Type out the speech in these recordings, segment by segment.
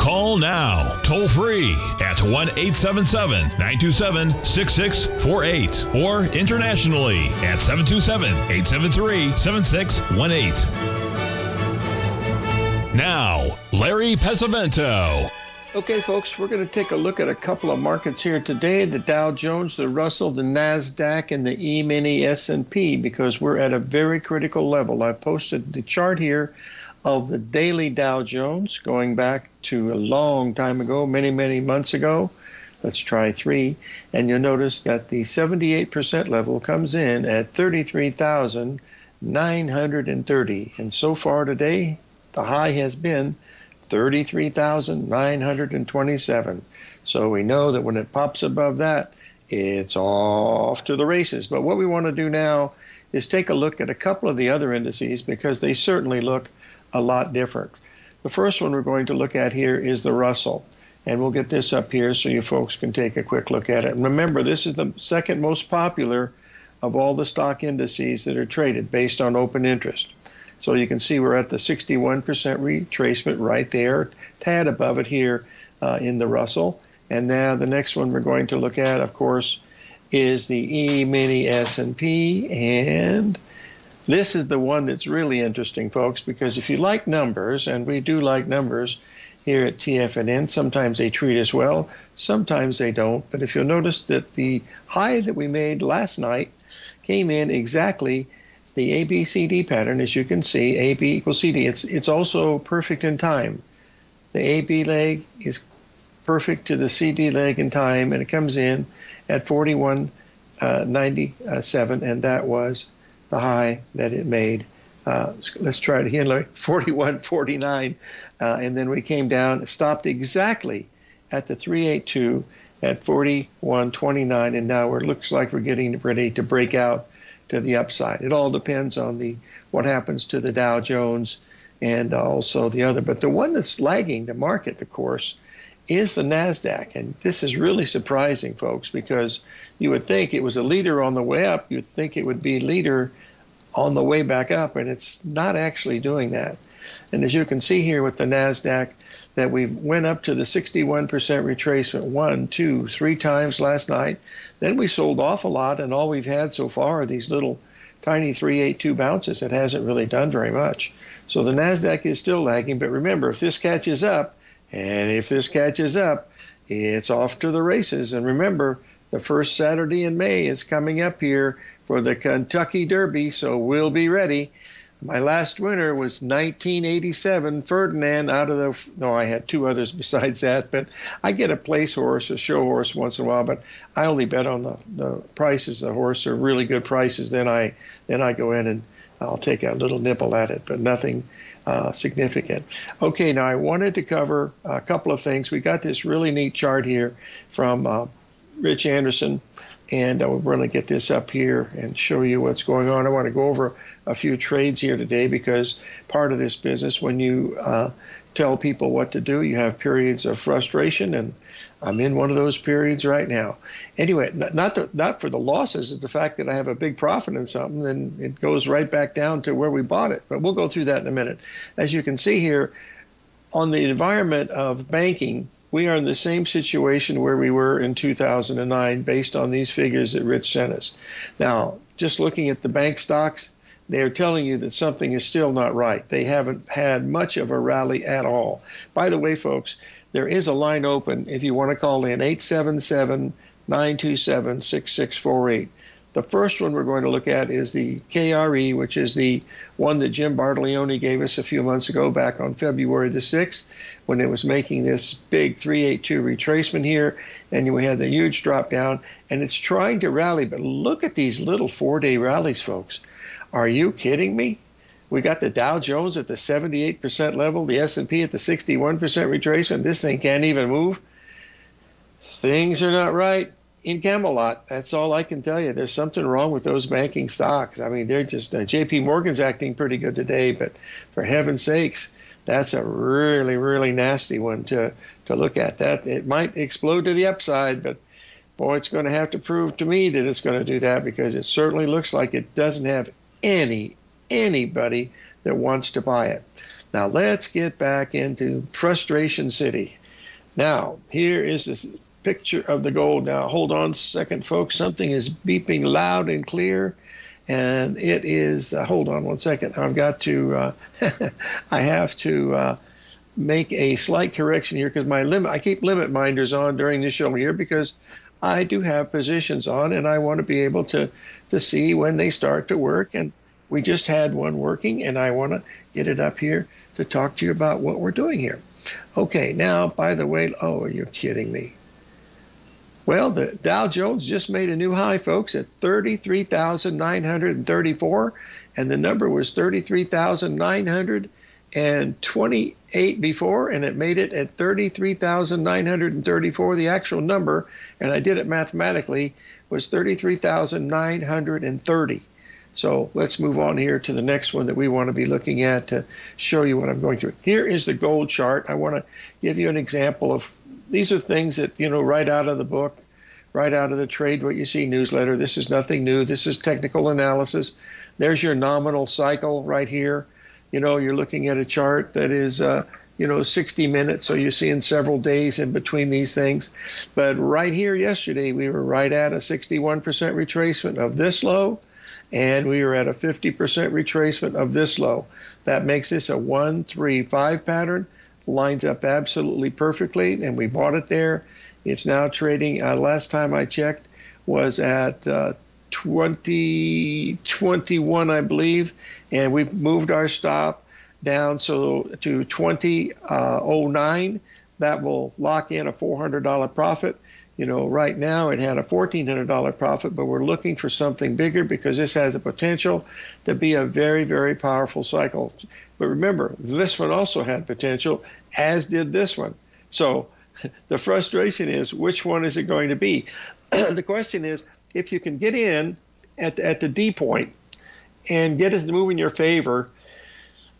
Call now, toll free at 1 877 927 6648 or internationally at 727 873 7618. Now, Larry Pesavento. Okay, folks, we're going to take a look at a couple of markets here today: the Dow Jones, the Russell, the Nasdaq, and the E-mini S&P, because we're at a very critical level. I posted the chart here of the daily Dow Jones going back to a long time ago, many, many months ago. Let's try three. And you'll notice that the 78% level comes in at 33,930. And so far today, the high has been 33,927. So we know that when it pops above that, it's off to the races. But what we want to do now is take a look at a couple of the other indices because they certainly look a lot different. The first one we're going to look at here is the Russell. And we'll get this up here so you folks can take a quick look at it. And remember, this is the second most popular of all the stock indices that are traded based on open interest. So you can see we're at the 61% retracement right there, tad above it here uh, in the Russell. And now the next one we're going to look at, of course, is the E-mini S&P. And this is the one that's really interesting, folks, because if you like numbers, and we do like numbers here at TFNN, sometimes they treat us well, sometimes they don't. But if you'll notice that the high that we made last night came in exactly the ABCD pattern, as you can see, AB equals CD. It's, it's also perfect in time. The AB leg is perfect to the CD leg in time, and it comes in at 41.97, uh, and that was the high that it made. Uh, let's try it again, Larry. 41.49, uh, and then we came down, stopped exactly at the 382 at 41.29, and now it looks like we're getting ready to break out to the upside. It all depends on the what happens to the Dow Jones and also the other. But the one that's lagging the market, of course, is the NASDAQ. And this is really surprising, folks, because you would think it was a leader on the way up. You'd think it would be leader on the way back up, and it's not actually doing that. And as you can see here with the NASDAQ, that we went up to the 61% retracement one, two, three times last night. Then we sold off a lot, and all we've had so far are these little tiny 382 bounces. It hasn't really done very much. So the NASDAQ is still lagging, but remember, if this catches up, and if this catches up, it's off to the races. And remember, the first Saturday in May is coming up here for the Kentucky Derby, so we'll be ready. My last winner was 1987 Ferdinand out of the. No, I had two others besides that, but I get a place horse, a show horse once in a while. But I only bet on the, the prices. The horse are really good prices. Then I then I go in and I'll take a little nibble at it, but nothing uh, significant. Okay, now I wanted to cover a couple of things. We got this really neat chart here from uh, Rich Anderson, and we're going to get this up here and show you what's going on. I want to go over a few trades here today because part of this business, when you uh, tell people what to do, you have periods of frustration, and I'm in one of those periods right now. Anyway, not the, not for the losses, it's the fact that I have a big profit in something, then it goes right back down to where we bought it. But we'll go through that in a minute. As you can see here, on the environment of banking, we are in the same situation where we were in 2009 based on these figures that Rich sent us. Now, just looking at the bank stocks, they are telling you that something is still not right. They haven't had much of a rally at all. By the way, folks, there is a line open if you want to call in 877 927 6648. The first one we're going to look at is the KRE, which is the one that Jim Bartolioni gave us a few months ago, back on February the 6th, when it was making this big 382 retracement here, and we had the huge drop down, and it's trying to rally. But look at these little four day rallies, folks. Are you kidding me? We got the Dow Jones at the 78% level, the S&P at the 61% retracement. This thing can't even move. Things are not right. in Camelot. That's all I can tell you. There's something wrong with those banking stocks. I mean, they're just uh, J.P. Morgan's acting pretty good today, but for heaven's sakes, that's a really, really nasty one to to look at. That it might explode to the upside, but boy, it's going to have to prove to me that it's going to do that because it certainly looks like it doesn't have any anybody that wants to buy it. Now let's get back into frustration city. Now here is this picture of the gold. Now hold on a second, folks. Something is beeping loud and clear and it is. Uh, hold on one second. I've got to. Uh, I have to uh, make a slight correction here because my limit. I keep limit minders on during the show here because I do have positions on, and I want to be able to to see when they start to work. And we just had one working, and I want to get it up here to talk to you about what we're doing here. Okay. Now, by the way, oh, you're kidding me? Well, the Dow Jones just made a new high, folks, at 33,934, and the number was 33,928 before, and it made it at 33,934. The actual number, and I did it mathematically, was 33,930. So let's move on here to the next one that we want to be looking at to show you what I'm going through. Here is the gold chart. I want to give you an example of these are things that, you know, right out of the book, right out of the Trade What You See newsletter. This is nothing new. This is technical analysis. There's your nominal cycle right here. You know, you're looking at a chart that is, uh, you know, 60 minutes. So you're seeing several days in between these things. But right here yesterday, we were right at a 61% retracement of this low and we are at a 50% retracement of this low. That makes this a 1 3 5 pattern lines up absolutely perfectly, and we bought it there. It's now trading. Uh, last time I checked, was at uh, 2021, I believe, and we've moved our stop down so to 2009. Uh, that will lock in a $400 profit. You know, right now it had a $1,400 profit, but we're looking for something bigger because this has the potential to be a very, very powerful cycle. But remember, this one also had potential, as did this one. So the frustration is which one is it going to be? the question is if you can get in at, at the D point and get it to move in your favor,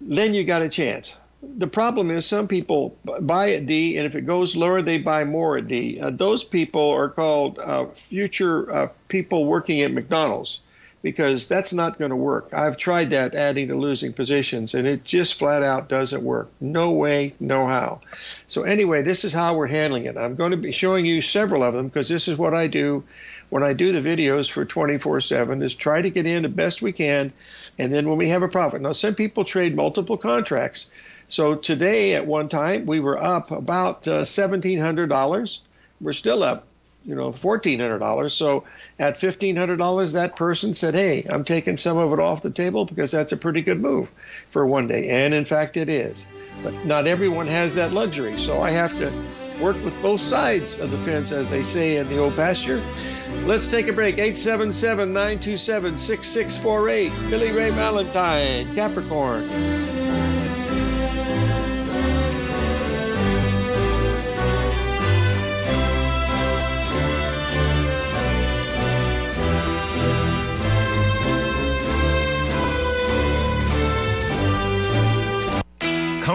then you got a chance the problem is some people buy at D, and if it goes lower, they buy more at D. Uh, those people are called uh, future uh, people working at McDonald's because that's not going to work. I've tried that adding to losing positions, and it just flat out doesn't work. No way, no how. So, anyway, this is how we're handling it. I'm going to be showing you several of them because this is what I do when I do the videos for 24 7 is try to get in the best we can. And then when we have a profit. Now, some people trade multiple contracts. So today, at one time, we were up about uh, $1,700. We're still up, you know, $1,400. So at $1,500, that person said, hey, I'm taking some of it off the table because that's a pretty good move for one day. And in fact, it is. But not everyone has that luxury. So I have to work with both sides of the fence, as they say in the old pasture. Let's take a break. 877 927 6648. Billy Ray Valentine, Capricorn.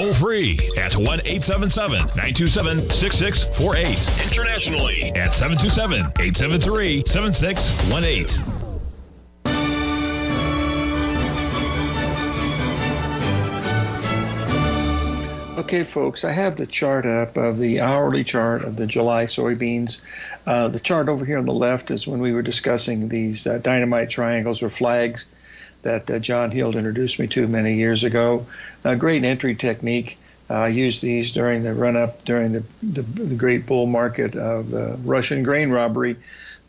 Toll free at 1 877 927 6648. Internationally at 727 873 7618. Okay, folks, I have the chart up of the hourly chart of the July soybeans. Uh, the chart over here on the left is when we were discussing these uh, dynamite triangles or flags that uh, John Hield introduced me to many years ago. A great entry technique. I used these during the run up during the, the, the great bull market of the Russian grain robbery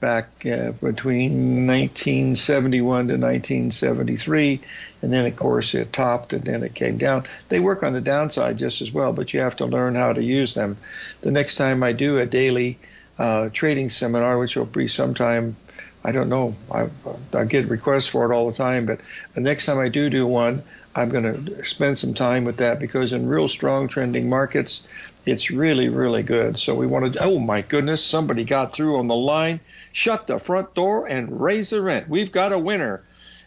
back uh, between 1971 to 1973. And then, of course, it topped and then it came down. They work on the downside just as well, but you have to learn how to use them. The next time I do a daily uh, trading seminar, which will be sometime, I don't know, I, I get requests for it all the time, but the next time I do do one, I'm going to spend some time with that because in real strong trending markets, it's really, really good. So we want to, oh my goodness, somebody got through on the line, shut the front door, and raise the rent. We've got a winner.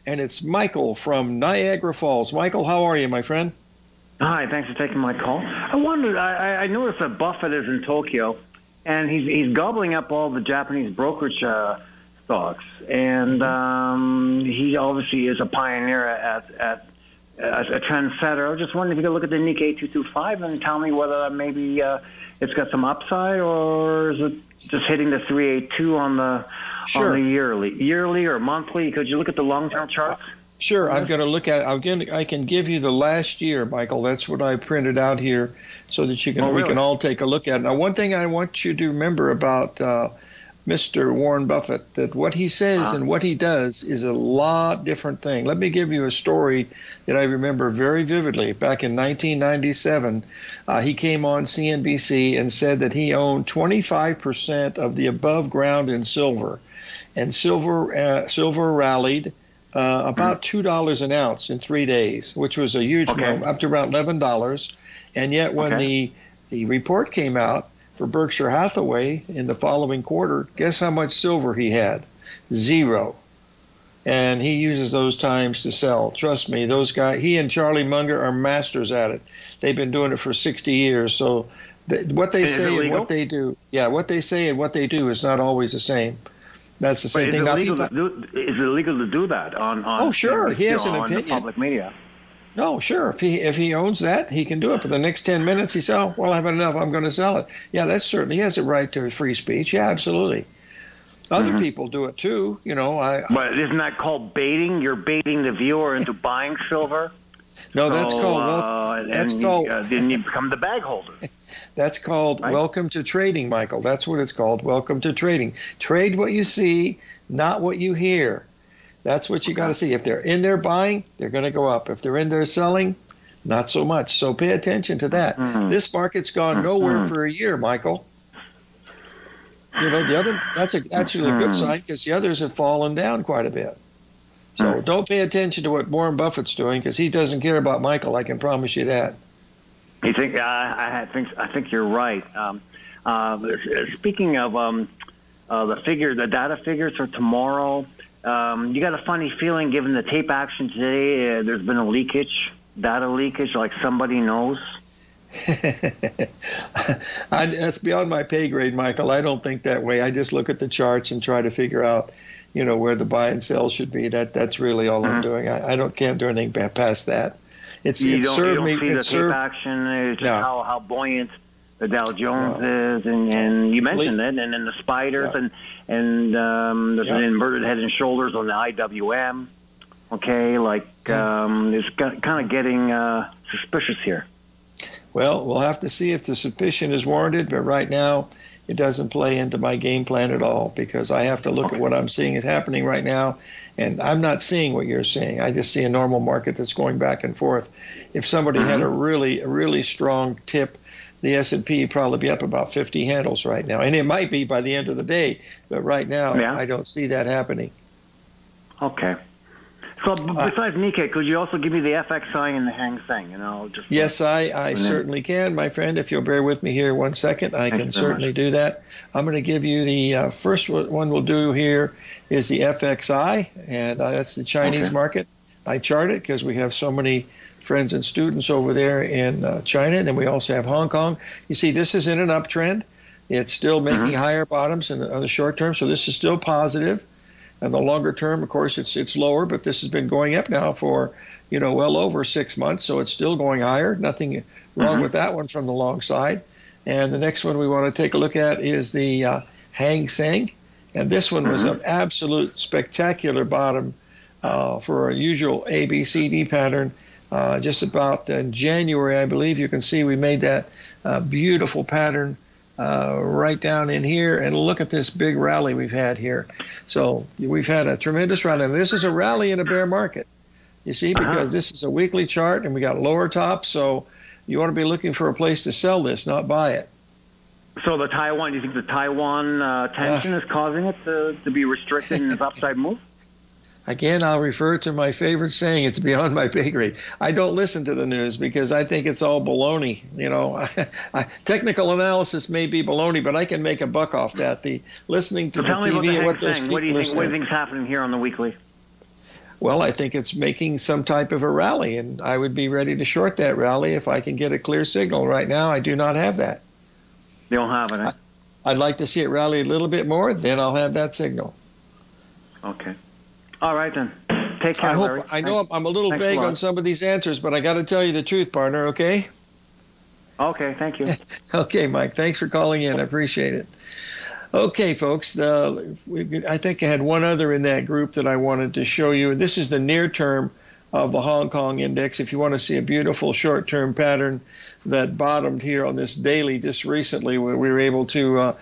And it's Michael from Niagara Falls. Michael, how are you, my friend? Hi, thanks for taking my call. I wondered, I, I noticed that Buffett is in Tokyo, and he's, he's gobbling up all the Japanese brokerage uh, stocks. And um, he obviously is a pioneer at, at a, a trendsetter. I was just wondering if you could look at the Nikkei 225 and tell me whether maybe uh, it's got some upside or is it just hitting the 382 on the sure. on the yearly, yearly or monthly? Could you look at the long-term charts? Sure, I'm going to look at. I'm going. I can give you the last year, Michael. That's what I printed out here, so that you can. Oh, really? We can all take a look at it. Now, one thing I want you to remember about uh, Mr. Warren Buffett that what he says uh-huh. and what he does is a lot different thing. Let me give you a story that I remember very vividly. Back in 1997, uh, he came on CNBC and said that he owned 25% of the above ground in silver, and silver uh, silver rallied. Uh, about two dollars an ounce in three days, which was a huge okay. up to around eleven dollars. And yet, when okay. the the report came out, for Berkshire Hathaway in the following quarter, guess how much silver he had? Zero. And he uses those times to sell. Trust me, those guys, he and Charlie Munger are masters at it. They've been doing it for 60 years. So th- what they is say and what they do, yeah, what they say and what they do is not always the same. That's the same but thing. Is it, legal to do, is it illegal to do that on, on oh, sure. He has an opinion. public media? No, sure. If he if he owns that, he can do it. But the next ten minutes, he says, "Oh, well, I've had enough. I'm going to sell it." Yeah, that's certainly he has a right to free speech. Yeah, absolutely. Other mm-hmm. people do it too. You know, I. But isn't that called baiting? You're baiting the viewer into buying silver. No, that's So, called wel- uh, and that's you, called- uh, then you become the bag holder. That's called Right. welcome to trading, Michael. That's what it's called. Welcome to trading. Trade what you see, not what you hear. That's what you got to see. If they're in there buying, they're going to go up. If they're in there selling, not so much. So pay attention to that. Mhm. This market's gone nowhere Mhm. for a year, Michael. You know the other. That's a that's really a good Mhm. sign because the others have fallen down quite a bit. So Mhm. don't pay attention to what Warren Buffett's doing because he doesn't care about Michael. I can promise you that. You think? I, I think I think you're right. Um, uh, speaking of um, uh, the figure, the data figures for tomorrow. Um, you got a funny feeling, given the tape action today. Uh, there's been a leakage, data leakage, like somebody knows. I, that's beyond my pay grade, Michael. I don't think that way. I just look at the charts and try to figure out, you know, where the buy and sell should be. That that's really all I'm Mhm. doing. I, I don't can't do anything past that. It's You it don't, you don't me. see the tape served. action. It's just No. how, how buoyant the Dow Jones is, and, and you mentioned it, and then the spiders, Yeah. and and um, there's an inverted head and shoulders on the IWM. Okay, like um, it's kind of getting uh, suspicious here. Well, we'll have to see if the suspicion is warranted, but right now it doesn't play into my game plan at all because I have to look at what I'm seeing is happening right now, and I'm not seeing what you're seeing. I just see a normal market that's going back and forth. If somebody had a really, a really strong tip, the S&P probably be up about 50 handles right now, and it might be by the end of the day. But right now, Yeah. I don't see that happening. Okay. So Uh, besides Nikkei, could you also give me the FXI and the Hang Seng? You know, just Yes, I, I And then- certainly can, my friend. If you'll bear with me here one second, I Thank can certainly do that. I'm going to give you the uh, first one one we'll do here is the FXI, and uh, that's the Chinese Okay. market. I chart it because we have so many friends and students over there in uh, China, and then we also have Hong Kong. You see, this is in an uptrend. It's still making Mhm. higher bottoms in the, on the short term, so this is still positive. And the longer term, of course, it's it's lower, but this has been going up now for you know well over six months, so it's still going higher. Nothing wrong Mhm. with that one from the long side. And the next one we want to take a look at is the uh, Hang Seng, and this one was an absolute spectacular bottom uh, for a usual ABCD pattern. Uh, just about in January, I believe you can see we made that uh, beautiful pattern uh, right down in here. And look at this big rally we've had here. So we've had a tremendous rally. And this is a rally in a bear market. You see, because Uh-huh. this is a weekly chart and we got lower tops. So you want to be looking for a place to sell this, not buy it. So the Taiwan, do you think the Taiwan uh, tension is causing it to, to be restricted in its upside move? Again, I'll refer to my favorite saying, it's beyond my pay grade. I don't listen to the news because I think it's all baloney. You know, I, technical analysis may be baloney, but I can make a buck off that. The listening to So the tell me about the TV and what those Seng. people What do you think? What do you saying. think's happening here on the weekly? Well, I think it's making some type of a rally, and I would be ready to short that rally if I can get a clear signal. Right now, I do not have that. You don't have it. eh? I'd like to see it rally a little bit more, then I'll have that signal. Okay. All right then. Take care, I hope Larry. I know I'm, I'm a little Thanks vague lot. on some of these answers, but I got to tell you the truth, partner. Okay? Okay, thank you. Okay, Mike. Thanks for calling in. I appreciate it. Okay, folks. The, we, I think I had one other in that group that I wanted to show you. And this is the near term of the Hong Kong index. If you want to see a beautiful short term pattern that bottomed here on this daily just recently, where we were able to, uh,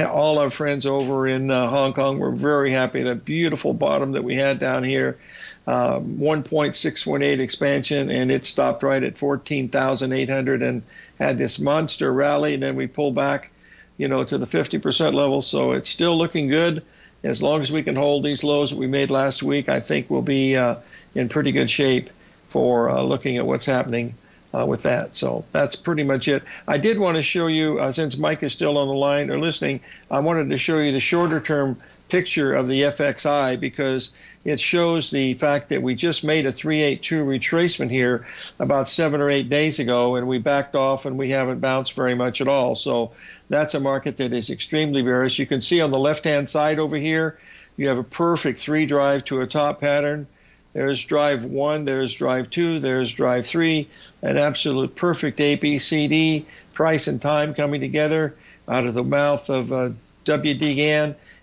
all our friends over in uh, Hong Kong were very happy. That beautiful bottom that we had down here. Um, 1.618 expansion, and it stopped right at 14,800 and had this monster rally. And then we pulled back, you know, to the 50% level. So it's still looking good. As long as we can hold these lows that we made last week, I think we'll be uh, in pretty good shape for uh, looking at what's happening uh, with that. So that's pretty much it. I did want to show you, uh, since Mike is still on the line or listening, I wanted to show you the shorter term picture of the FXI because it shows the fact that we just made a 382 retracement here about seven or eight days ago, and we backed off and we haven't bounced very much at all. So that's a market that is extremely bearish. You can see on the left hand side over here, you have a perfect three drive to a top pattern. There's drive one, there's drive two, there's drive three, an absolute perfect ABCD, price and time coming together out of the mouth of uh, W.D.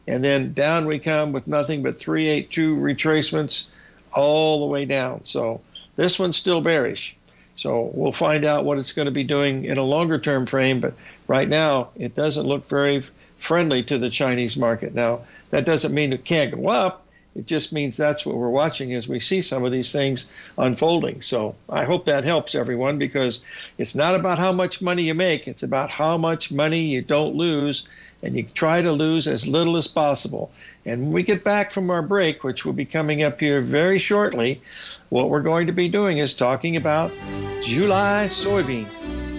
And then down we come with nothing but 382 retracements all the way down. So This one's still bearish. So we'll find out what it's going to be doing in a longer term frame. But right now, it doesn't look very friendly to the Chinese market. Now, that doesn't mean it can't go up. It just means that's what we're watching as we see some of these things unfolding. So I hope that helps everyone because it's not about how much money you make, it's about how much money you don't lose and you try to lose as little as possible. And when we get back from our break, which will be coming up here very shortly, what we're going to be doing is talking about July soybeans.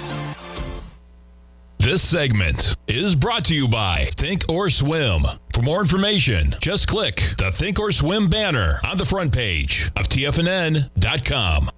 This segment is brought to you by Thinkorswim. For more information, just click the Thinkorswim banner on the front page of TFNN.com.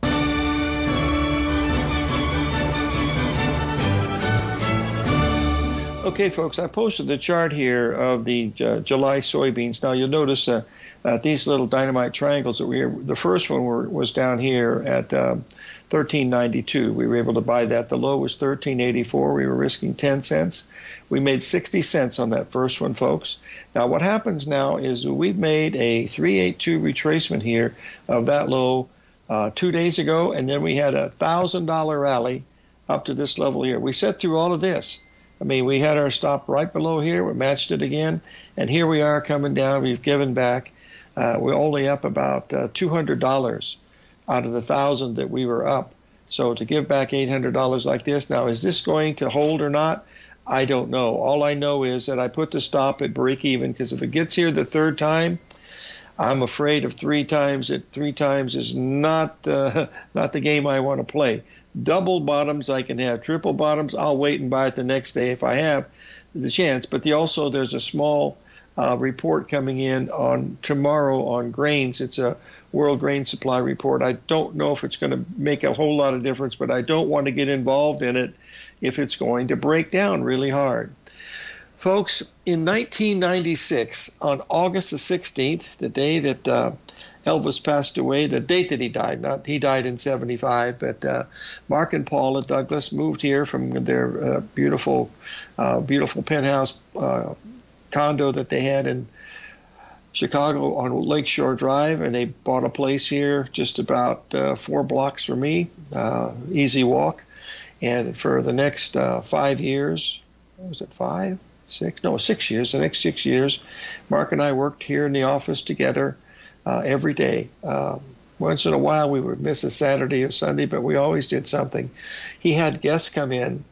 Okay, folks, I posted the chart here of the uh, July soybeans. Now you'll notice uh, uh, these little dynamite triangles that we were, the first one were, was down here at um, 13.92. We were able to buy that. The low was 13.84. We were risking 10 cents. We made 60 cents on that first one, folks. Now what happens now is we've made a 382 retracement here of that low uh, two days ago, and then we had a thousand dollar rally up to this level here. We set through all of this. I mean, we had our stop right below here. We matched it again, and here we are coming down. We've given back. Uh, we're only up about uh, $200 out of the thousand that we were up. So to give back $800 like this, now is this going to hold or not? I don't know. All I know is that I put the stop at break even because if it gets here the third time, I'm afraid of three times. It three times is not uh, not the game I want to play double bottoms I can have. Triple bottoms, I'll wait and buy it the next day if I have the chance. But the, also, there's a small uh, report coming in on tomorrow on grains. It's a world grain supply report. I don't know if it's going to make a whole lot of difference, but I don't want to get involved in it if it's going to break down really hard. Folks, in 1996, on August the 16th, the day that uh, Elvis passed away, the date that he died, not he died in 75, but uh, Mark and Paula Douglas moved here from their uh, beautiful, uh, beautiful penthouse uh, condo that they had in Chicago on Lakeshore Drive, and they bought a place here just about uh, four blocks from me, easy walk. And for the next five years, was it five? six, no, six years, the next six years, Mark and I worked here in the office together uh, every day. Um, once in a while, we would miss a Saturday or Sunday, but we always did something. He had guests come in,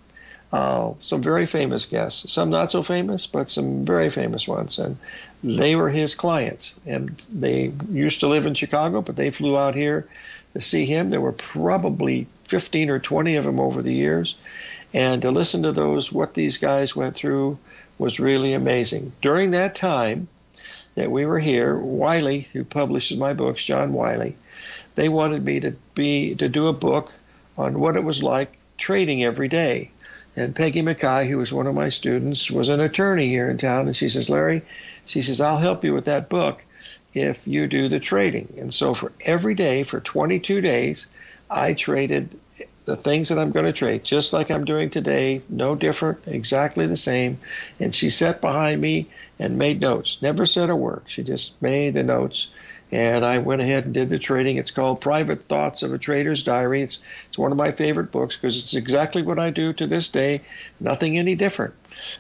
uh, some very famous guests, some not so famous, but some very famous ones. And they were his clients. And they used to live in Chicago, but they flew out here to see him. There were probably 15 or 20 of them over the years. And to listen to those, what these guys went through, was really amazing. During that time that we were here, Wiley, who publishes my books, John Wiley, they wanted me to be to do a book on what it was like trading every day. And Peggy Mackay, who was one of my students, was an attorney here in town, and she says, Larry, she says, I'll help you with that book if you do the trading. And so for every day, for 22 days, I traded the things that I'm going to trade, just like I'm doing today, no different, exactly the same. And she sat behind me and made notes, never said a word. She just made the notes. And I went ahead and did the trading. It's called Private Thoughts of a Trader's Diary. It's, it's one of my favorite books because it's exactly what I do to this day, nothing any different.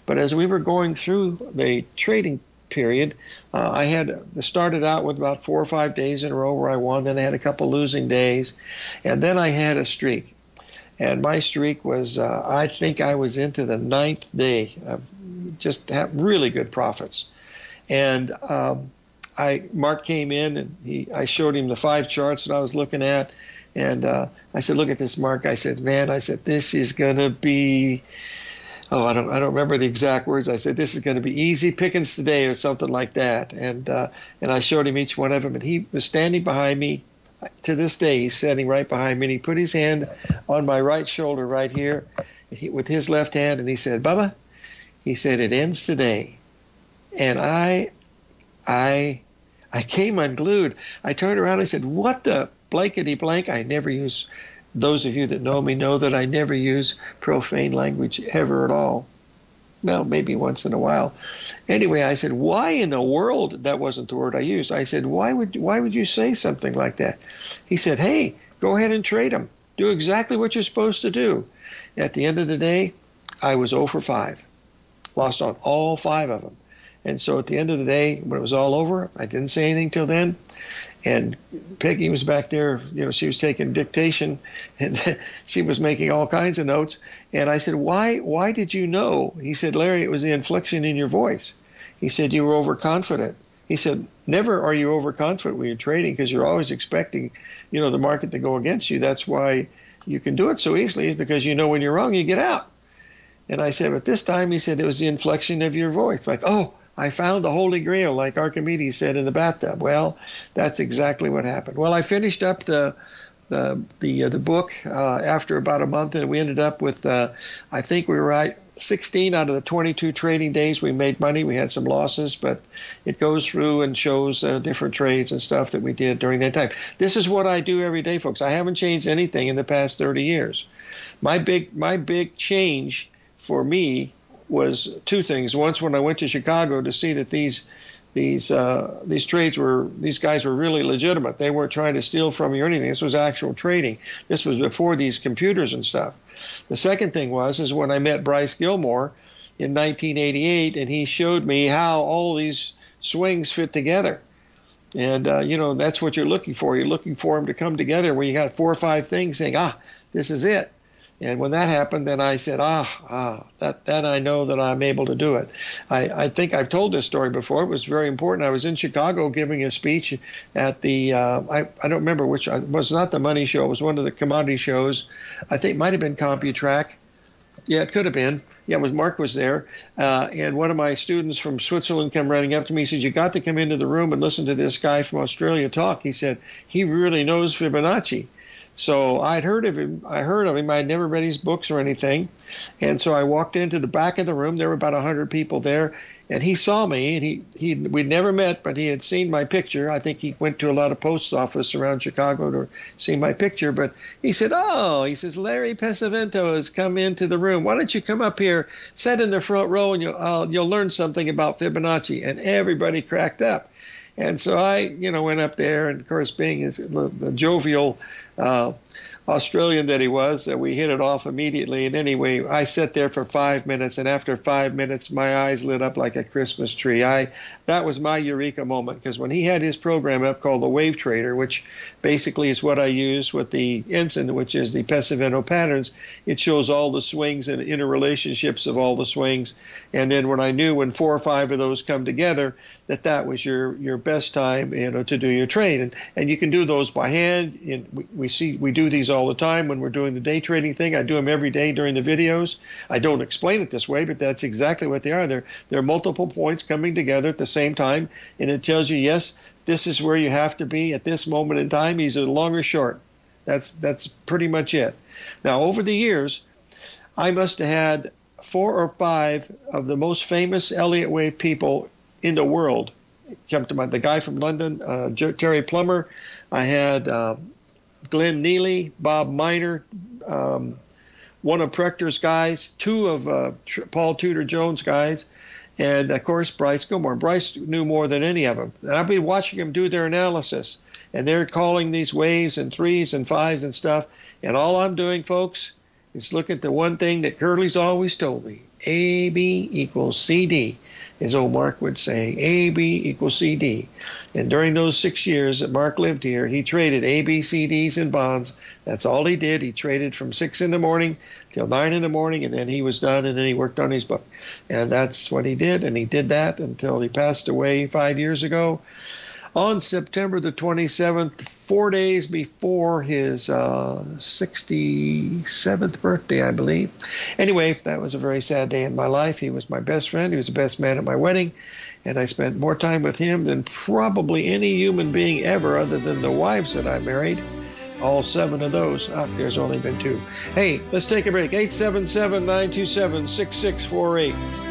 But as we were going through the trading period, uh, I had started out with about four or five days in a row where I won. Then I had a couple losing days, and then I had a streak and my streak was uh, I think I was into the ninth day of just really good profits, and um, I Mark came in and he I showed him the five charts that I was looking at, and uh, I said, look at this, Mark. I said, man, I said this is gonna be. Oh, I don't, I don't remember the exact words. I said this is going to be easy pickings today, or something like that. And uh, and I showed him each one of them, and he was standing behind me to this day, he's standing right behind me. And he put his hand on my right shoulder right here he, with his left hand, and he said, "Bubba," he said, "it ends today." And I, I, I came unglued. I turned around. I said, "What the blankety blank?" I never use. Those of you that know me know that I never use profane language ever at all well, maybe once in a while. Anyway, I said, "Why in the world?" That wasn't the word I used. I said, "Why would why would you say something like that?" He said, "Hey, go ahead and trade them. Do exactly what you're supposed to do." At the end of the day, I was 0 for 5, lost on all five of them. And so at the end of the day, when it was all over, I didn't say anything till then and Peggy was back there. You know, she was taking dictation, and she was making all kinds of notes. And I said, "Why? Why did you know?" He said, "Larry, it was the inflection in your voice." He said, "You were overconfident." He said, "Never are you overconfident when you're trading because you're always expecting, you know, the market to go against you. That's why you can do it so easily is because you know when you're wrong, you get out." And I said, "But this time," he said, "it was the inflection of your voice, like, oh." I found the Holy Grail, like Archimedes said in the bathtub. Well, that's exactly what happened. Well, I finished up the the the, uh, the book uh, after about a month, and we ended up with uh, I think we were at 16 out of the 22 trading days we made money. We had some losses, but it goes through and shows uh, different trades and stuff that we did during that time. This is what I do every day, folks. I haven't changed anything in the past 30 years. My big my big change for me was two things. Once, when I went to Chicago to see that these these uh, these trades were these guys were really legitimate. They weren't trying to steal from you or anything. This was actual trading. This was before these computers and stuff. The second thing was is when I met Bryce Gilmore in 1988, and he showed me how all these swings fit together. And uh, you know that's what you're looking for. You're looking for them to come together where you got four or five things saying, ah, this is it. And when that happened, then I said, ah, ah, that, that I know that I'm able to do it. I, I think I've told this story before. It was very important. I was in Chicago giving a speech at the, uh, I, I don't remember which, it was not the money show. It was one of the commodity shows. I think it might have been CompuTrac. Yeah, it could have been. Yeah, was Mark was there, uh, and one of my students from Switzerland came running up to me. He said, "You got to come into the room and listen to this guy from Australia talk." He said he really knows Fibonacci. So I'd heard of him. I heard of him. I'd never read his books or anything, and so I walked into the back of the room. There were about hundred people there, and he saw me. And he he we'd never met, but he had seen my picture. I think he went to a lot of post office around Chicago to see my picture. But he said, "Oh, he says Larry Pesavento has come into the room. Why don't you come up here, sit in the front row, and you'll uh, you'll learn something about Fibonacci." And everybody cracked up. And so I, you know, went up there, and of course, being as the jovial uh, Australian that he was, we hit it off immediately. And anyway, I sat there for five minutes, and after five minutes, my eyes lit up like a Christmas tree. I that was my eureka moment because when he had his program up called the Wave Trader, which basically is what I use with the Ensign, which is the Pesavento patterns, it shows all the swings and interrelationships of all the swings. And then when I knew when four or five of those come together, that that was your your best time, you know, to do your trade. And and you can do those by hand. We see we do these all the time when we're doing the day trading thing. I do them every day during the videos. I don't explain it this way, but that's exactly what they are. They're, there are multiple points coming together at the same time, and it tells you, yes, this is where you have to be at this moment in time, either long or short. That's, that's pretty much it. Now, over the years, I must have had four or five of the most famous Elliott Wave people in the world come to mind. The guy from London, uh, Terry Plummer. I had uh, Glenn Neely, Bob Miner, um, one of Prechter's guys, two of uh, Paul Tudor Jones guys, and of course Bryce Gilmore. Bryce knew more than any of them. And I've been watching them do their analysis, and they're calling these waves and threes and fives and stuff. And all I'm doing, folks, is look at the one thing that Curly's always told me: AB equals CD as old Mark would say, AB equals CD. And during those six years that Mark lived here, he traded ABCDs and bonds. That's all he did. He traded from six in the morning till nine in the morning, and then he was done, and then he worked on his book. And that's what he did, and he did that until he passed away five years ago on September the 27th, four days before his uh, 67th birthday, I believe. Anyway, that was a very sad day in my life. He was my best friend. He was the best man at my wedding. And I spent more time with him than probably any human being ever, other than the wives that I married. All seven of those. Ah, there's only been two. Hey, let's take a break. 877 927 6648.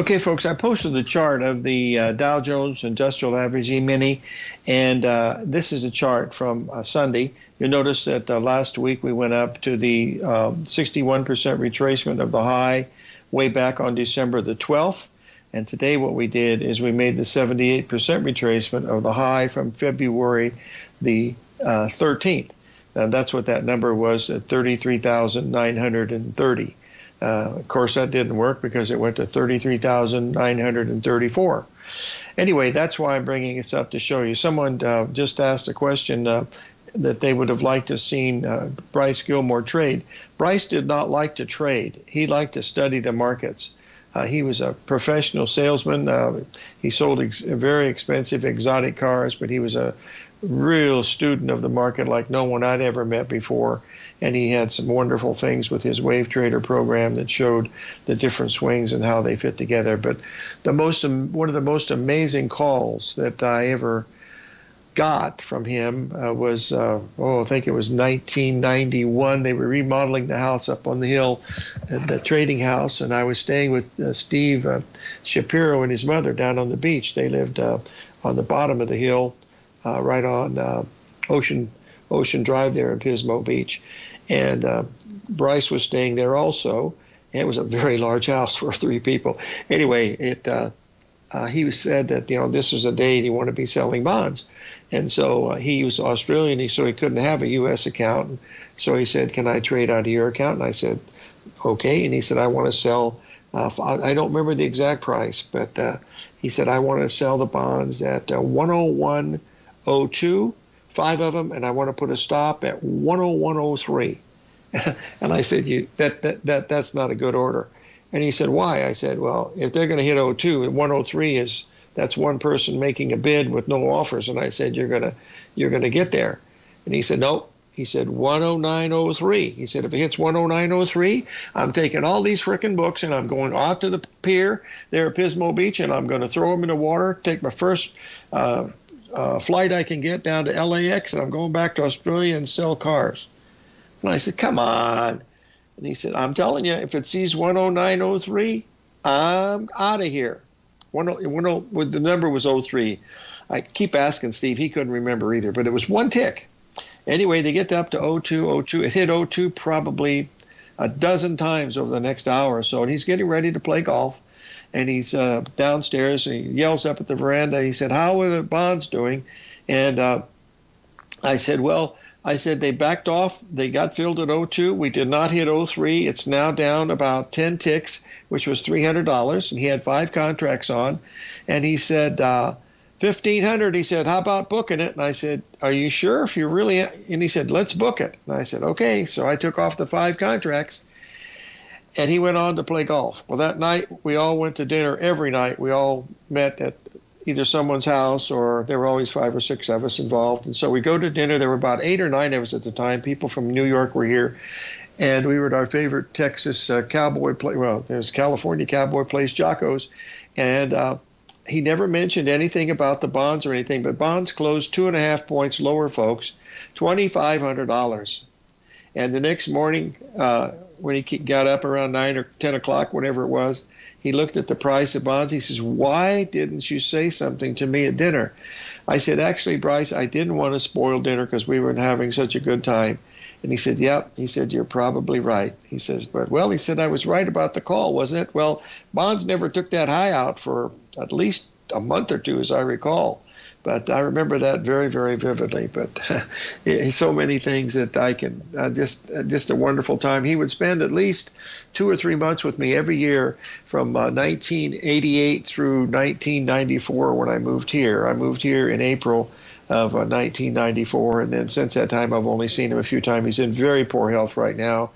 Okay, folks, I posted the chart of the uh, Dow Jones Industrial Average E-mini, and uh, this is a chart from uh, Sunday. You'll notice that uh, last week we went up to the 61% um, retracement of the high way back on December the 12th, and today what we did is we made the 78% retracement of the high from February the 13th. Uh, and that's what that number was at 33,930. Uh, of course, that didn't work because it went to 33,934. Anyway, that's why I'm bringing this up to show you. Someone uh, just asked a question uh, that they would have liked to have seen uh, Bryce Gilmore trade. Bryce did not like to trade. He liked to study the markets. Uh, he was a professional salesman. Uh, he sold ex- very expensive exotic cars, but he was a real student of the market like no one I'd ever met before and he had some wonderful things with his wave trader program that showed the different swings and how they fit together. But the most one of the most amazing calls that i ever got from him uh, was uh, oh i think it was 1991 they were remodeling the house up on the hill the trading house. And i was staying with uh, steve uh, shapiro and his mother down on the beach. They lived uh, on the bottom of the hill uh, right on ocean ocean drive there in pismo beach and uh, Bryce was staying there also. It was a very large house for three people. Anyway, it uh, uh, he said that you know this was a day he wanted to be selling bonds, and so uh, he was Australian, so he couldn't have a U.S. account. So he said, "Can I trade out of your account?" And I said, "Okay." And he said, "I want to sell." Uh, I don't remember the exact price, but uh, he said, "I want to sell the bonds at 101.02." five of them, and I want to put a stop at 10103. and I said, you that, that that that's not a good order. And he said, why? I said, well, if they're going to hit 02, 103 is that's one person making a bid with no offers. And I said, you're gonna you're gonna get there. And he said, nope. He said 10903. He said if it hits 10903, I'm taking all these frickin' books and I'm going out to the pier there at Pismo Beach and I'm going to throw them in the water. Take my first uh, uh, flight I can get down to LAX, and I'm going back to Australia and sell cars. And I said, come on. And he said, I'm telling you, if it sees 10903, I'm out of here. 10, 10, the number was 03. I keep asking Steve, he couldn't remember either, but it was one tick. Anyway, they get up to 02, 02. It hit 02 probably a dozen times over the next hour or so, and he's getting ready to play golf and he's uh, downstairs and he yells up at the veranda. He said, "How are the bonds doing?" And uh, I said, "Well." I said they backed off. They got filled at 02. We did not hit 03. It's now down about 10 ticks, which was $300. And he had five contracts on. And he said, uh, 1500 He said, How about booking it? And I said, Are you sure if you're really. And he said, Let's book it. And I said, Okay. So I took off the five contracts and he went on to play golf. Well, that night we all went to dinner. Every night we all met at either someone's house or there were always five or six of us involved. And so we go to dinner. There were about eight or nine of us at the time. People from New York were here, and we were at our favorite Texas uh, cowboy place. Well, there's California cowboy place, Jocko's, and. Uh, he never mentioned anything about the bonds or anything, but bonds closed two and a half points lower, folks, $2,500. And the next morning, uh, when he got up around 9 or 10 o'clock, whatever it was, he looked at the price of bonds. He says, Why didn't you say something to me at dinner? I said, Actually, Bryce, I didn't want to spoil dinner because we were having such a good time. And he said, Yep. He said, You're probably right. He says, But, well, he said, I was right about the call, wasn't it? Well, bonds never took that high out for at least a month or two, as I recall. But I remember that very, very vividly. But so many things that I can uh, just uh, just a wonderful time. He would spend at least two or three months with me every year from uh, 1988 through 1994 when I moved here. I moved here in April of 1994, uh, and then since that time I've only seen him a few times. He's in very poor health right now,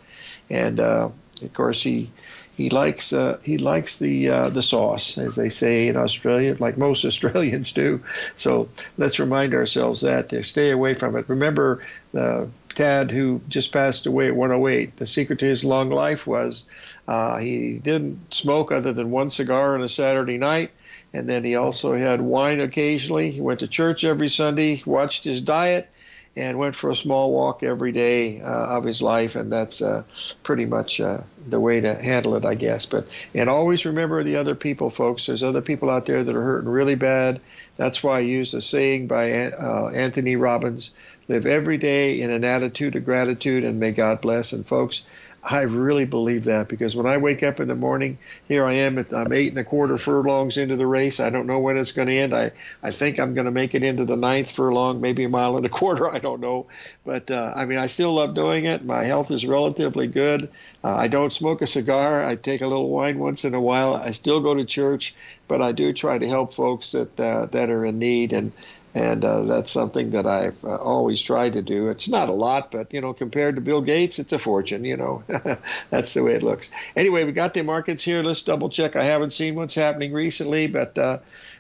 and uh, of course he he likes uh, he likes the uh, the sauce, as they say in Australia, like most Australians do. So let's remind ourselves that to stay away from it. Remember, uh, Tad, who just passed away at 108, the secret to his long life was uh, he didn't smoke other than one cigar on a Saturday night. And then he also had wine occasionally. He went to church every Sunday, watched his diet, and went for a small walk every day uh, of his life, and that's uh, pretty much uh, the way to handle it, I guess. But and always remember the other people, folks. There's other people out there that are hurting really bad. That's why I use the saying by uh, Anthony Robbins: "Live every day in an attitude of gratitude, and may God bless." And folks, I really believe that because when I wake up in the morning, here I am. At, I'm eight and a quarter furlongs into the race. I don't know when it's going to end. I, I think I'm going to make it into the ninth furlong, maybe a mile and a quarter. I don't know. But uh, I mean, I still love doing it. My health is relatively good. Uh, I don't smoke a cigar. I take a little wine once in a while. I still go to church, but I do try to help folks that uh, that are in need. And and uh, that's something that I've uh, always tried to do. It's not a lot, but you know, compared to Bill Gates, it's a fortune. You know, that's the way it looks. Anyway, we got the markets here. Let's double check. I haven't seen what's happening recently, but uh,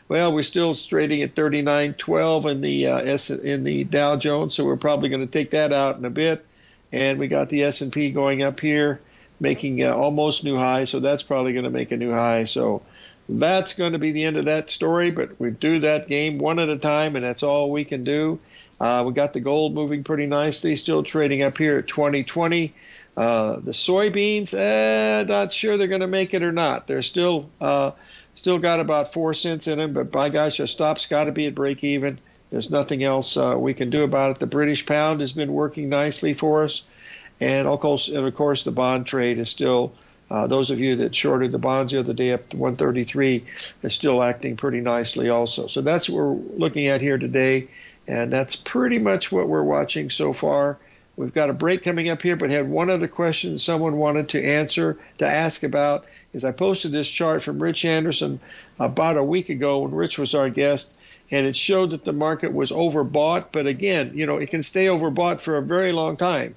well, we're still trading at 39.12 in the uh, S in the Dow Jones, so we're probably going to take that out in a bit. And we got the S&P going up here, making uh, almost new high, so that's probably going to make a new high. So that's going to be the end of that story, but we do that game one at a time, and that's all we can do. Uh, we got the gold moving pretty nicely, still trading up here at 2020. Uh, the soybeans, eh, not sure they're going to make it or not. They're still uh, still got about four cents in them, but by gosh, a stop's got to be at break even. There's nothing else uh, we can do about it. The British pound has been working nicely for us, and of course, and of course, the bond trade is still uh, those of you that shorted the bonds the other day up to 133 is still acting pretty nicely also. So that's what we're looking at here today, and that's pretty much what we're watching so far. We've got a break coming up here, but had one other question someone wanted to answer, to ask about, is I posted this chart from Rich Anderson about a week ago when Rich was our guest, and it showed that the market was overbought. But again, you know, it can stay overbought for a very long time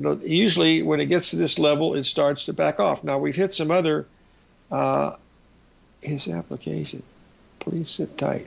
you know, usually when it gets to this level, it starts to back off. Now we've hit some other uh, his application. Please sit tight.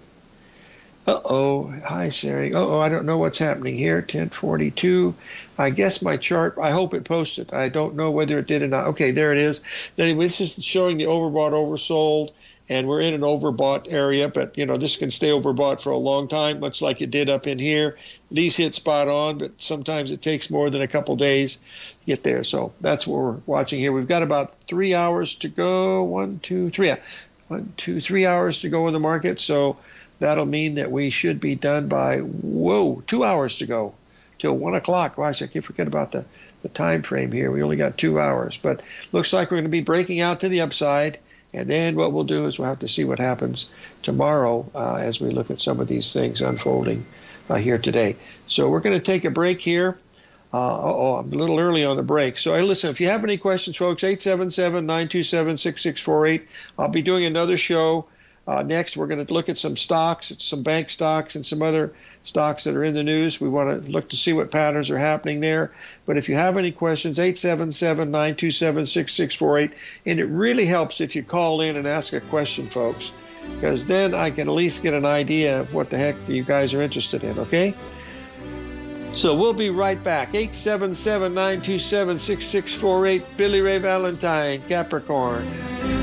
Uh oh. Hi, Siri. Uh oh. I don't know what's happening here. 1042. I guess my chart, I hope it posted. I don't know whether it did or not. Okay, there it is. Anyway, this is showing the overbought, oversold and we're in an overbought area, but you know this can stay overbought for a long time, much like it did up in here. These hit spot on, but sometimes it takes more than a couple days to get there. So that's what we're watching here. We've got about three hours to go. One, two, three. Yeah, one, two, three hours to go in the market. So that'll mean that we should be done by whoa, two hours to go till one o'clock. Gosh, I can't forget about the the time frame here. We only got two hours, but looks like we're going to be breaking out to the upside. And then what we'll do is we'll have to see what happens tomorrow uh, as we look at some of these things unfolding uh, here today. So we're going to take a break here. Uh, oh, I'm a little early on the break. So, hey, listen, if you have any questions, folks, 877 927 6648. I'll be doing another show uh, next, we're going to look at some stocks, some bank stocks, and some other stocks that are in the news. We want to look to see what patterns are happening there. But if you have any questions, 877 927 6648. And it really helps if you call in and ask a question, folks, because then I can at least get an idea of what the heck you guys are interested in, okay? So we'll be right back. 877 927 6648. Billy Ray Valentine, Capricorn.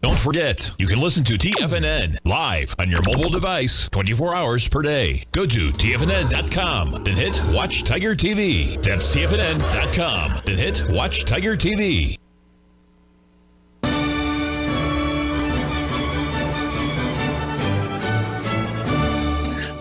Don't forget, you can listen to TFNN live on your mobile device 24 hours per day. Go to TFNN.com, then hit Watch Tiger TV. That's TFNN.com, then hit Watch Tiger TV.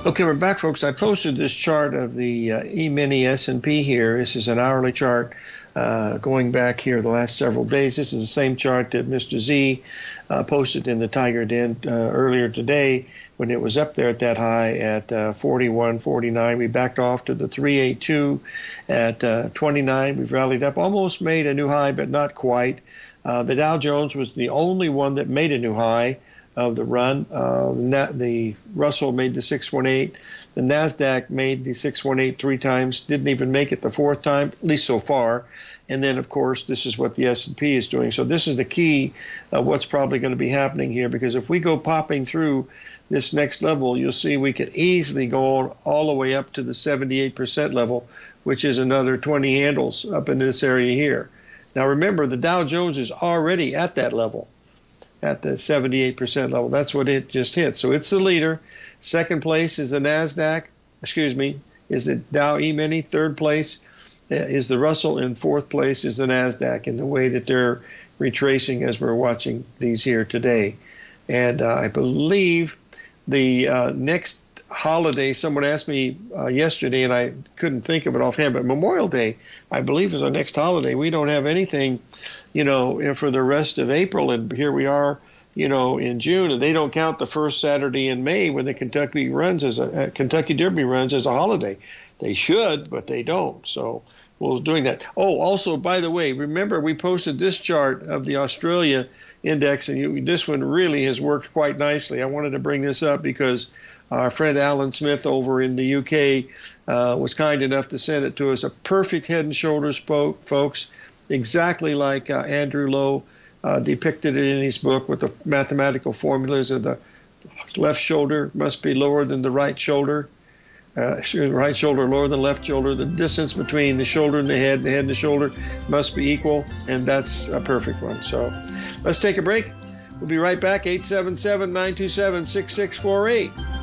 Okay, we're back, folks. I posted this chart of the uh, E-mini S&P here. This is an hourly chart uh, going back here the last several days. This is the same chart that Mr. Z uh, posted in the Tiger Den uh, earlier today when it was up there at that high at uh, 41, 49. We backed off to the 382 at uh, 29. We've rallied up, almost made a new high, but not quite. Uh, the Dow Jones was the only one that made a new high of the run. Uh, the Russell made the 618. The Nasdaq made the 618 three times. Didn't even make it the fourth time, at least so far. And then, of course, this is what the S&P is doing. So this is the key of what's probably going to be happening here. Because if we go popping through this next level, you'll see we could easily go all the way up to the 78% level, which is another 20 handles up in this area here. Now remember, the Dow Jones is already at that level at the 78% level. That's what it just hit. So it's the leader. Second place is the NASDAQ, excuse me, is the Dow E-mini. Third place uh, is the Russell, and fourth place is the NASDAQ in the way that they're retracing as we're watching these here today. And uh, I believe the uh, next holiday, someone asked me uh, yesterday, and I couldn't think of it offhand, but Memorial Day, I believe, is our next holiday. We don't have anything you know, for the rest of April. And here we are, you know, in June, and they don't count the first Saturday in May when the Kentucky runs as a uh, Kentucky Derby runs as a holiday. They should, but they don't. So we're doing that. Oh, also, by the way, remember we posted this chart of the Australia index, and you, this one really has worked quite nicely. I wanted to bring this up because our friend Alan Smith over in the UK uh, was kind enough to send it to us. A perfect head and shoulders, folks, exactly like uh, Andrew Lo uh, depicted it in his book with the mathematical formulas of the left shoulder must be lower than the right shoulder uh, right shoulder lower than left shoulder. The distance between the shoulder and the head, the head and the shoulder must be equal, and that's a perfect one. So let's take a break. We'll be right back, 877 927 6648.